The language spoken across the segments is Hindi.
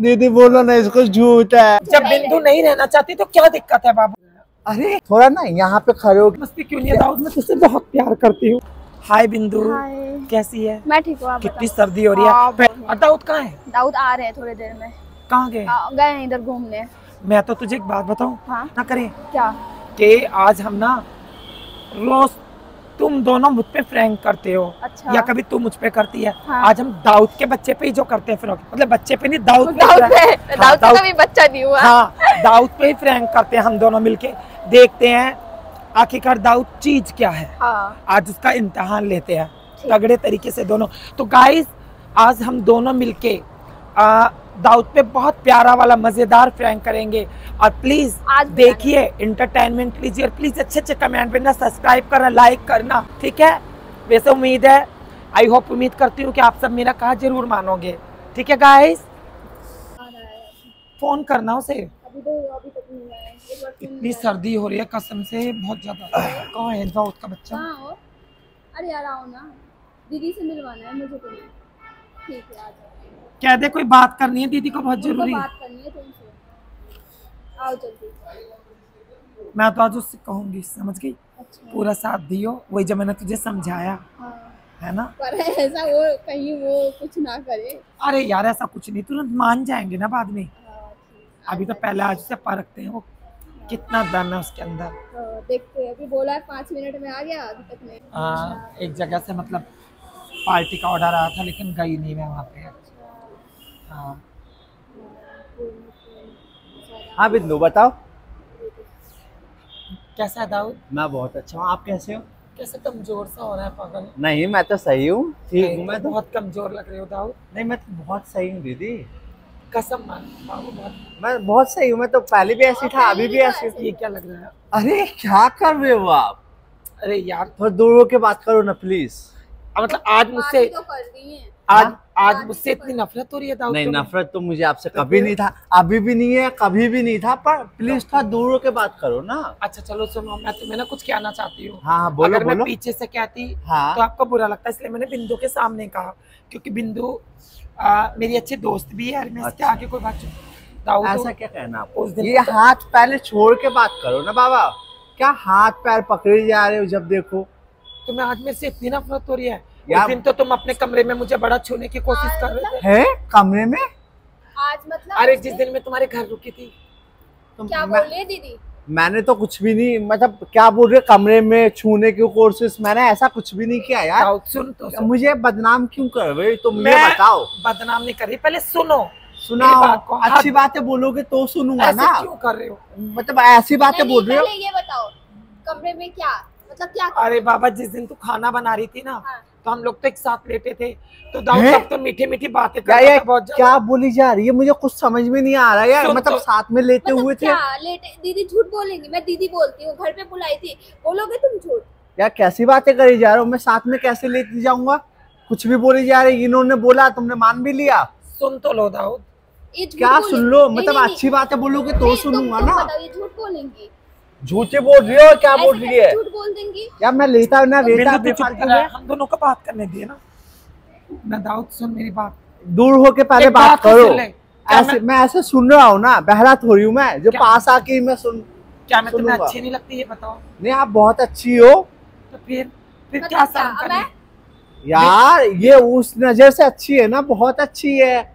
दीदी बोलो ना इसको झूठ है। जब बिंदु नहीं रहना चाहती तो क्या दिक्कत है बाबू? अरे थोड़ा ना यहाँ पे खड़े हो। मस्ती क्यों नहीं मैं तुझसे बहुत प्यार करती हूँ। हाय बिंदु कैसी है? मैं ठीक हूँ कितनी सर्दी हो रही हाँ, है दाऊद कहाँ है? दाऊद आ रहे हैं थोड़ी देर में। कहाँ गए? गए हैं इधर घूमने। मैं तो तुझे एक बात बताऊँ। हाँ। ना करें। क्या? कि आज हम ना रोज तुम दोनों मुझ पे फ्रैंक करते हो। अच्छा। या कभी तू मुझ पे करती है? हाँ। आज हम दाऊद के बच्चे पे ही जो करते हैं फ्रैंक मतलब बच्चे पे नहीं दाऊद पे दाऊद पे। हाँ, दाऊद का कभी बच्चा नहीं हुआ। हाँ दाऊद पे ही फ्रैंक करते हैं हम दोनों मिलके। देखते हैं आखिरकार दाऊद चीज़ क्या है? हाँ। आज उसका इम्तहान लेते हैं। तगड़े तरीके से दोनों। तो गाइस आज हम दोनों मिलके आ, दाऊद पे बहुत प्यारा वाला मज़ेदार फ्रैंक करेंगे। और प्लीज़ आज देखिए इंटरटेनमेंट लीजिए और प्लीज़ अच्छे अच्छे कमेंट करना सब्सक्राइब करना लाइक करना ठीक है? वैसे उम्मीद है आई होप उम्मीद करती हूँ कि आप सब मेरा कहा ज़रूर मानोगे। ठीक है गाइस फ़ोन करना उसे। अभी तो इतनी सर्दी हो रही है कसम से बहुत ज़्यादा। कहाँ है दाऊद का बच्चा? अरे यार आओ ना। दीदी से मिलवाना है मुझे तुम्हें ठीक है आ जाओ। कह दे कोई बात करनी है दीदी को बहुत ज़रूरी है। बात करनी है तुमसे। आओ जल्दी। मैं तो आज उससे कहूँगी समझ गई? अच्छा। पूरा साथ दियो वही जब मैंने तुझे समझाया हाँ। है ना? पर ऐसा वो कहीं वो कुछ ना करे। अरे यार ऐसा कुछ नहीं तुरंत मान जाएँगे ना बाद में। हाँ, अभी तो पहले आज से परखते हैं वो कितना दम है उसके अंदर। हाँ, देखते हैं। अभी बोला है पाँच मिनट में आ गया अभी तक नहीं। हाँ, एक जगह से मतलब पार्टी का ऑर्डर आया था लेकिन गई नहीं मैं वहाँ पे। हाँ। हाँ बिंदु बताओ। कैसा है दाऊद? मैं बहुत अच्छा हूँ। आप कैसे हो? कैसे कमज़ोर सा हो रहा है पागल? नहीं मैं तो सही हूँ। ठीक हूँ मैं तो। बहुत कमज़ोर लग रहे हो दाऊद। नहीं मैं तो बहुत सही हूँ दीदी। कसम मान मैं बहुत सही हूँ मैं तो पहले भी ऐसी था अभी भी ऐसी ये क्या लग रहा है? अरे क्या कर रहे हो आप? अरे यार। थोड़ा दूर होके बात करो ना प्लीज़ मतलब आज मुझसे तो आज हाँ? आज मुझसे इतनी नफरत हो रही है नहीं नफरत तो मुझे आपसे कभी नहीं था अभी भी नहीं है कभी भी नहीं था पर प्लीज़ थोड़ा दूर होके बात करो ना। अच्छा चलो सुनो मैं तुम्हें ना कुछ कहना चाहती हूँ। हाँ हाँ बोलो अगर मैं पीछे से कहती हाँ। तो आपको बुरा लगता है इसलिए मैंने बिंदु के सामने कहा क्योंकि बिंदु आ, मेरी अच्छी दोस्त भी है और मैं इसके अच्छा। आगे कोई बात ऐसा क्या कहना उस दिन ये हाथ पहले छोड़ के बात करो ना बाबा। क्या हाथ पैर पकड़े जा रहे हो जब देखो? तुम्हें आज मेरे से इतनी नफरत हो रही है यार- उस दिन तो तुम अपने कमरे में मुझे बड़ा छूने की कोशिश कर रहे थे। है? कमरे में? आज मतलब अरे जिस दिन मैं तुम्हारे घर रुकी थी। तो क्या मैं, बोल रही दीदी? मैंने तो कुछ भी नहीं मतलब क्या बोल रहे कमरे में छूने की कोशिश मैंने ऐसा कुछ भी नहीं किया यार। सुन तो सुन। मुझे बदनाम क्यों कर रहे हो? तो मुझे बताओ। बदनाम नहीं कर रही पहले सुनो। सुनाओ। बात अच्छी बातें बोलोगे तो सुनूँगा ना। क्यों कर रहे हो? मतलब ऐसी बातें बोल रहे हो? ये बताओ कमरे में क्या मतलब क्या अरे बाबा जिस दिन तू खाना बना रही थी ना हाँ। तो हम लोग तो एक साथ लेटे थे। तो दाऊद हैं? तब तो मीठी मीठी बातें कर क्या रहा था बहुत क्या बोली जा रही है? मुझे कुछ समझ में नहीं आ रहा यार। मतलब तो- साथ में लेते मतलब हुए थे। क्या? लेटे दीदी झूठ बोलेंगी? मैं दीदी बोलती हूँ घर पे बुलाई थी। बोलोगे तुम झूठ? यार कैसी बातें करी जा रहे हो? मैं साथ में कैसे लेते जाऊँगा? कुछ भी बोली जा रही इन्होंने बोला तुमने मान भी लिया। सुन तो लो दाऊद। क्या सुन लो? मतलब अच्छी बातें बोलोगे तो सुनूँगा ना। झूठ बोलेंगी? झूठे बोल रही हो क्या बोल रही है? कैसे झूठ बोल देंगी। यार मैं लेता ना लेता बिंदु तू में हम दोनों को बात करने दिए ना। ना दाऊद सुन मेरी बात। दूर होके पहले बात तो करो। क्या ऐसे मैं- मैं ऐसे सुन रहा हूँ ना बहरा थोड़ी हूँ मैं। जो पास आके मैं सुन क्या मैं तुम्हें अच्छी नहीं लगती ये बताओ? नहीं आप बहुत अच्छी हो। तो फिर फिर क्या क्या, शर्म अब करें मैं- यार ये उस नज़र से अच्छी है ना बहुत अच्छी है।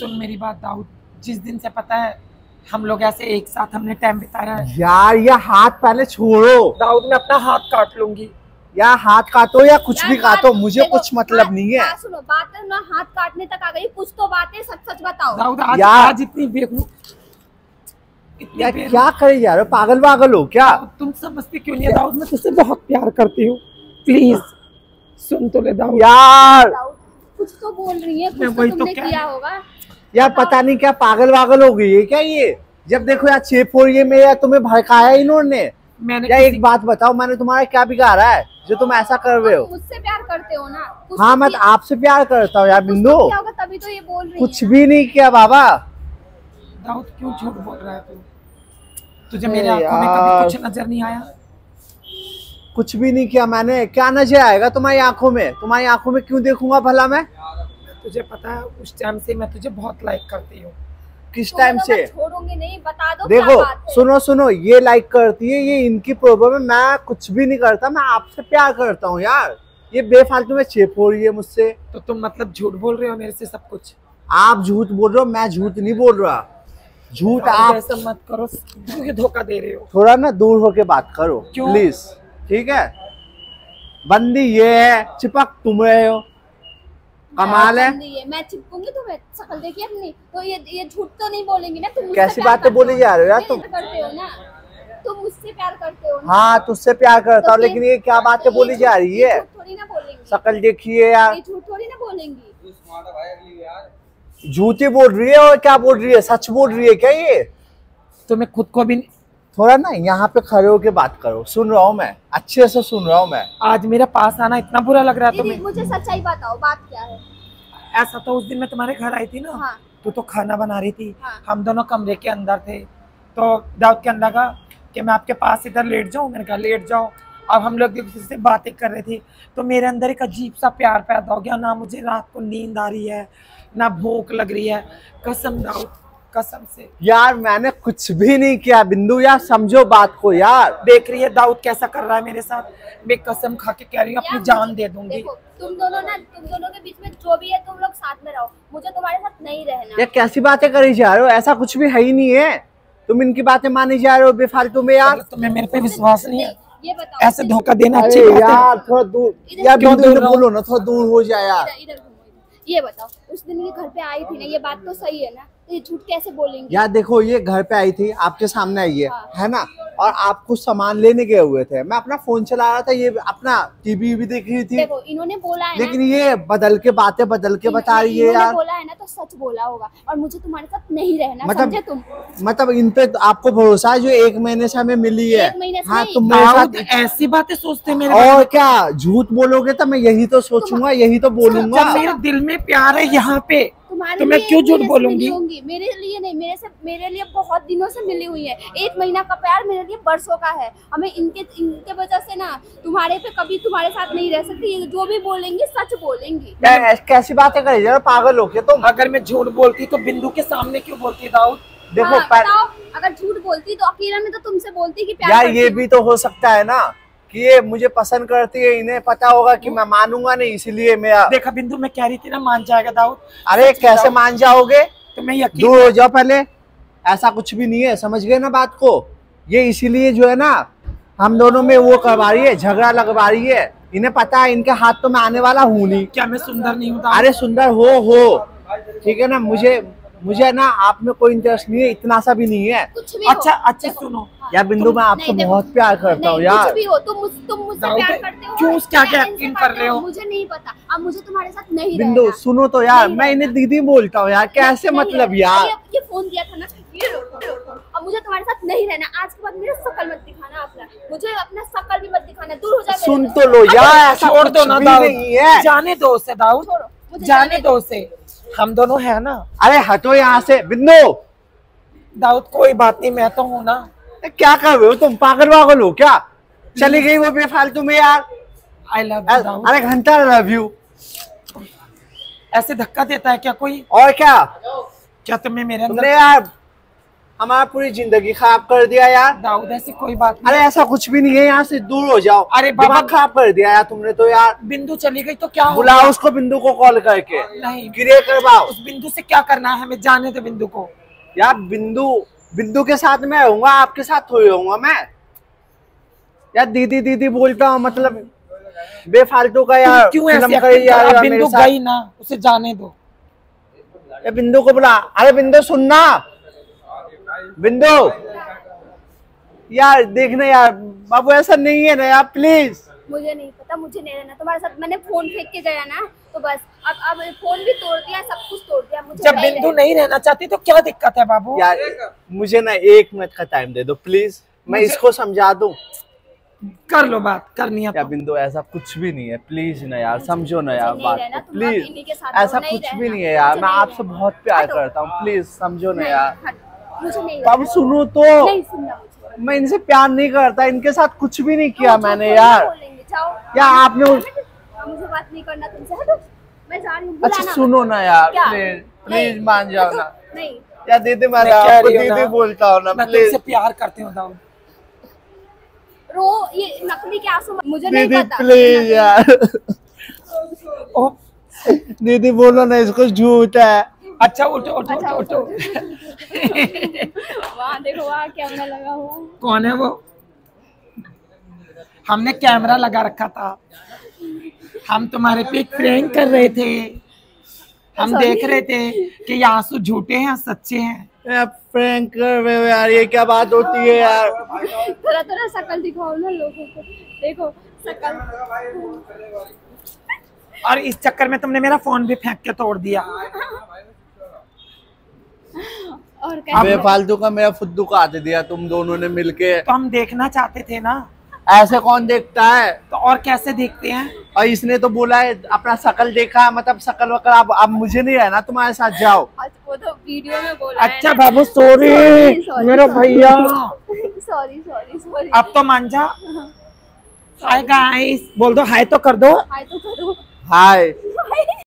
सुन मेरी बात दाऊद। जिस दिन से पता है हम लोग ऐसे एक साथ हमने टाइम बिताया यार ये हाथ पहले छोड़ो। दाऊद मैं अपना हाथ काट लूँगी। या हाथ काटो या कुछ भी काटो मुझे कुछ मतलब बात- नहीं है। सुनो बात ना हाथ काटने तक आ गई कुछ तो बातें सच सच बताओ। दाऊद आज यार- आज इतनी बेवकूफ़ इतनी यार क्या करे यार रहे पागल वागल हो क्या? तुम समझते क्यों नहीं दाऊद मैं तुझसे बहुत प्यार करती हूँ। प्लीज़ सुन तो ले दाऊद यार! कुछ तो बोल रही है कुछ तो तो तुमने किया होगा। यार पता नहीं क्या पागल वागल हो गई है क्या ये? जब देखो यार चेप हो रही है मेरा तुम्हें भड़काया इन्होंने। मैंने या एक बात बताओ मैंने तुम्हारा क्या बिगाड़ा है? जो तुम ऐसा कर रहे हो। मुझसे प्यार करते हो ना हाँ तो मैं आपसे प्यार करता हूँ यार तो बिंदु तभी तो ये बोल रही कुछ भी नहीं किया बाबा। दाऊद क्यों झूठ बोल रहा है तू? तुझे मेरे आँखों में कभी कुछ नज़र नहीं आया? कुछ भी नहीं किया मैंने। क्या नज़र आएगा तुम्हारी आँखों में? तुम्हारी आँखों में क्यों देखूँगा भला मैं? तुझे पता है उस टाइम से मैं तुझे बहुत लाइक करती हूँ। किस टाइम तो से? छोड़ूँगी नहीं बता दो क्या देखो बात है। सुनो सुनो ये लाइक करती है ये इनकी प्रॉब्लम है मैं कुछ भी नहीं करता मैं आपसे प्यार करता हूँ यार। ये बेफालतू में चेप हो रही है मुझसे। तो तुम मतलब झूठ बोल रहे हो मेरे से सब कुछ? आप झूठ बोल रहे हो मैं झूठ नहीं बोल रहा। झूठ आप आप ऐसा मत करो क्योंकि धोखा दे रहे हो। थोड़ा ना दूर होके बात करो प्लीज़ ठीक है? बंदी ये है चिपक तुम रहे हो। कमाल है। मैं चिपकूँगी तुम्हें शक्ल देखी अपनी। तो ये ये झूठ तो नहीं बोलेंगी ना तुम कैसी बातें करते बोली जा रहे हो यार तुम? करते हो ना। तुम मुझसे प्यार करते हो हाँ तुझसे प्यार करता तो हूँ लेकिन ये क्या तो बातें बोली जा रही है? झूठ थोड़ी ना बोलेंगी। शक्ल देखिए यार। झूठ थोड़ी ना बोलेंगी। झूठी बोल रही है और क्या बोल रही है? सच बोल रही है क्या ये? तो मैं खुद को भी थोड़ा ना यहाँ पे खड़े होके बात करो। सुन रहा हूँ मैं। अच्छे से सुन रहा हूँ मैं। आज मेरे पास आना इतना बुरा लग रहा है तुम्हें। मुझे सच्चाई बताओ बात क्या है? ऐसा तो उस दिन मैं तुम्हारे घर आई थी ना हाँ। तू तो खाना बना रही थी। हाँ। हम दोनों कमरे के अंदर थे। तो दाऊद के अंदर कहा कि मैं आपके पास इधर लेट जाऊँ? मैंने कहा लेट जाओ। अब हम लोग एक दूसरे से बातें कर रहे थे। तो मेरे अंदर एक अजीब सा प्यार पैदा हो गया। ना मुझे रात को नींद आ रही है ना भूख लग रही है। कसम दाऊद कसम से। यार मैंने कुछ भी नहीं किया। बिंदु यार समझो बात को यार। देख रही है दाऊद कैसा कर रहा है मेरे साथ। मैं कसम खा के कह रही हूँ अपनी जान दे दूँगी। तुम दोनों ना तुम दोनों के बीच में जो भी है तुम लोग साथ में रहो। मुझे तुम्हारे साथ नहीं रहना। ये कैसी बातें करी जा रहे हो? ऐसा कुछ भी है ही नहीं है। तुम इनकी बातें मानी जा रहे हो बेफालतू में यार। तुम्हें मेरे पे विश्वास नहीं है ये बताओ ऐसे धोखा देना अच्छी बात है। यार थोड़ा दूर। यार क्यों बिंदु दूर बोलो ना थोड़ा दूर हो जाए यार। इधर इधर घूमो ये बताओ उस दिन ये घर पे आई थी ना ये बात तो सही है ना? ये झूठ कैसे बोलेंगी? यार देखो ये घर पे आई थी आपके सामने आई है हाँ। है ना? और आप कुछ सामान लेने गए हुए थे। मैं अपना फ़ोन चला रहा था ये अपना टीवी भी देख रही थी। देखो इन्होंने बोला है ना लेकिन ये बदल के बातें बदल के बता रही है यार। बोला है ना तो सच बोला होगा। और मुझे तुम्हारे साथ नहीं रहना मतलब- समझे तुम? मतलब इन पे तो आपको भरोसा है जो एक महीने से हमें मिली है? हाँ तुम ऐसी बातें सोचते मेरे और क्या झूठ बोलोगे तो मैं यही तो सोचूँगा यही तो बोलूँगा। मेरे दिल में प्यार है यहाँ पे तुम्हारे तो मैं क्यों झूठ बोलूँगी? मेरे लिए नहीं मेरे से मेरे लिए बहुत दिनों से मिली हुई है। एक महीना का प्यार मेरे लिए बरसों का है। हमें इनके इनके वजह से ना तुम्हारे पे कभी तुम्हारे साथ नहीं रह सकती। जो भी बोलेंगी सच बोलेंगी। कैसी बातें करी? जा पागल हो क्या तुम? अगर मैं झूठ बोलती तो बिंदु के सामने क्यों बोलती दाऊद? देखो हाँ, अगर झूठ बोलती तो अकेला में तो तुमसे बोलती कि प्यार यार ये भी तो हो सकता है ना। कि ये मुझे पसंद करती है इन्हें पता होगा कि मैं मानूँगा नहीं इसीलिए मैं देखा बिंदु मैं कह रही थी ना मान जाएगा दाऊद। अरे कैसे मान जाओगे? तो मैं यकीन दूर हो जाओ पहले। ऐसा कुछ भी नहीं है समझ गए ना बात को? ये इसीलिए जो है ना हम दोनों में वो करवा रही है झगड़ा लगवा रही है। इन्हें पता है इनके हाथ तो मैं आने वाला हूँ नहीं। क्या मैं सुंदर नहीं हूँ अरे सुंदर हो हो। ठीक है ना मुझे मुझे ना आप में कोई इंटरेस्ट नहीं है इतना सा भी नहीं है। अच्छा अच्छा सुनो। यार बिंदु मैं आपको बहुत प्यार करता हूँ यार। कुछ भी हो तुम मुझ तुम मुझसे प्यार करते हो क्यों क्या क्या करते कर रहे हो? मुझे नहीं पता। अब मुझे तुम्हारे साथ नहीं बिंदु सुनो तो यार मैं इन्हें दीदी बोलता हूँ यार कैसे मतलब यार? ये, फ़ोन दिया था ना। अब मुझे तुम्हारे साथ नहीं रहना। आज के बाद मेरा शकल मत दिखाना अपना। मुझे अपना शकल भी मत दिखाना दूर हो जाए सुन तो लो यार ऐसा छोड़ दो ना दाऊद जाने दो उसे दाऊद जाने दो। उसे। हम दोनों है ना। अरे हटो यहाँ से। बिंदु! दाऊद कोई बात नहीं मैं तो हूँ ना। क्या कर रहे हो? तुम पागल वागल हो क्या? चली गई वो बेफालतू में यार। आई लव अरे घंटा लव यू। ऐसे धक्का देता है क्या कोई? और क्या? क्या तुम्हें मेरे अंदर यार हमारा पूरी ज़िंदगी खराब कर दिया यार। दाऊद ऐसी कोई बात नहीं। अरे ऐसा कुछ भी नहीं है यहाँ से दूर हो जाओ। अरे बाबा- खराब कर दिया यार तुमने तो यार। बिंदु चली गई तो क्या बुलाओ उसको बिंदु को कॉल करके। नहीं। क्लियर करवाओ। उस बिंदु से क्या करना है? हमें जाने दो बिंदु को। यार बिंदु बिंदु के साथ मैं रहूँगा आपके साथ थोड़ी रहूँगा मैं। यार दीदी दीदी बोलता हूँ मतलब बेफालतू का यार क्यों ऐसे है बिंदु गई ना उसे जाने दो। ये बिंदु को बुला। अरे बिंदु सुनना। बिंदु। यार देखना यार बाबू ऐसा नहीं है ना यार प्लीज़ मुझे नहीं पता मुझे नहीं रहना। तुम्हारे साथ मैंने फ़ोन फेंक के गया ना तो बस अब अब फ़ोन भी तोड़ दिया सब कुछ तोड़ दिया मुझे जब बिंदु नहीं। रहना चाहती तो क्या दिक्कत है बाबू? यार मुझे ना एक मिनट का टाइम दे दो प्लीज़ मैं इसको समझा दूँ? कर लो बात करनी है तो। बिंदु ऐसा कुछ भी नहीं है प्लीज़ ना यार समझो ना यार बात प्लीज़ साथ ऐसा नहीं कुछ भी नहीं है यार मैं आपसे बहुत प्यार करता हूँ प्लीज़ समझो ना यार। अब। सुनो तो। मैं इनसे प्यार नहीं करता इनके साथ कुछ भी नहीं किया मैंने यार। बोलेंगे, जाओ। या आपने हाँ, मुझे बात नहीं करना तुमसे। हटो। मैं जा रही हूँ अच्छा सुनो ना यार प्लीज़ प्लीज़ मान जाओ ना। नहीं। या दीदी मैं मैं आपको हूँ दीदी बोलता हूँ ना मैं प्लीज़ तुमसे प्यार करती हूँ रो ये नकली के आँसू मुझे नहीं पता। प्लीज़ यार। दीदी बोलो ना इसको झूठ है। अच्छा उठो उठो अच्छा, उठो उठो, उठो। वहाँ देखो वहाँ कैमरा लगा हुआ। कौन है वो? हमने कैमरा लगा रखा था। हम तुम्हारे पे प्रैंक कर रहे थे। हम देख रहे थे कि ये आँसू झूठे हैं सच्चे हैं। यार प्रैंक कर रहे हो यार ये क्या बात होती है यार? थोड़ा थोड़ा शकल दिखाओ ना लोगों को। देखो शकल। और इस चक्कर में तुमने मेरा फ़ोन भी फेंक के तोड़ दिया। और बेफालतू का मेरा फुद्दू काट दिया तुम दोनों ने मिलके। तो हम देखना चाहते थे ना। ऐसे कौन देखता है? तो और कैसे देखते हैं? और इसने तो बोला है अपना शकल देखा मतलब शकल वकल अब अब मुझे नहीं रहना तुम्हारे साथ जाओ। अच्छा, वो तो वीडियो में बोला अच्छा बाबू सॉरी मेरा भैया। सॉरी सॉरी सॉरी अब तो मान जा। हाय गाइस बोल दो हाय तो कर दो। हाय तो करो। हाय हाय